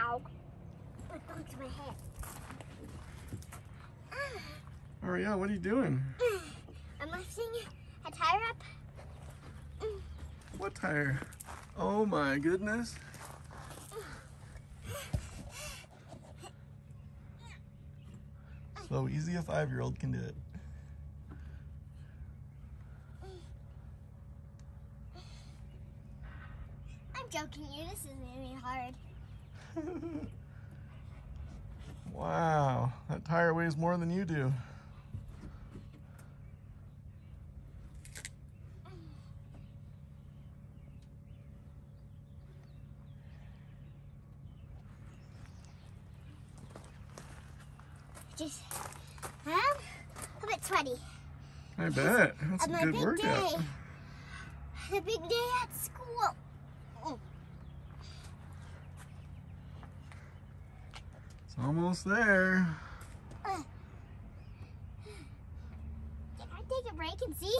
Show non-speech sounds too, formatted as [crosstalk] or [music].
Ow. It bumped my head. Ariel, what are you doing? [sighs] I'm lifting a tire up. What tire? Oh my goodness. So easy a five-year-old can do it. I'm joking you. This isn't gonna hard. Wow, that tire weighs more than you do. Just, um, a bit sweaty. I bet. That's a good big workout. day. The big day at school. Oh, Almost there. Can I take a break and see?